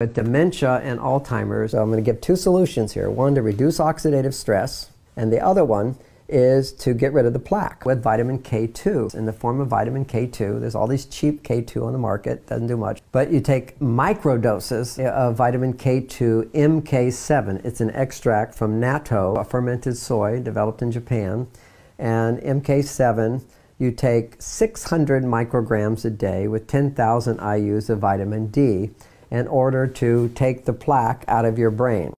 With dementia and Alzheimer's, I'm going to give two solutions here. One to reduce oxidative stress, and the other one is to get rid of the plaque with vitamin K2 in the form of vitamin K2. There's all these cheap K2 on the market, doesn't do much. But you take micro doses of vitamin K2 MK7. It's an extract from natto, a fermented soy developed in Japan. And MK7, you take 600 micrograms a day with 10,000 IUs of vitamin D in order to take the plaque out of your brain.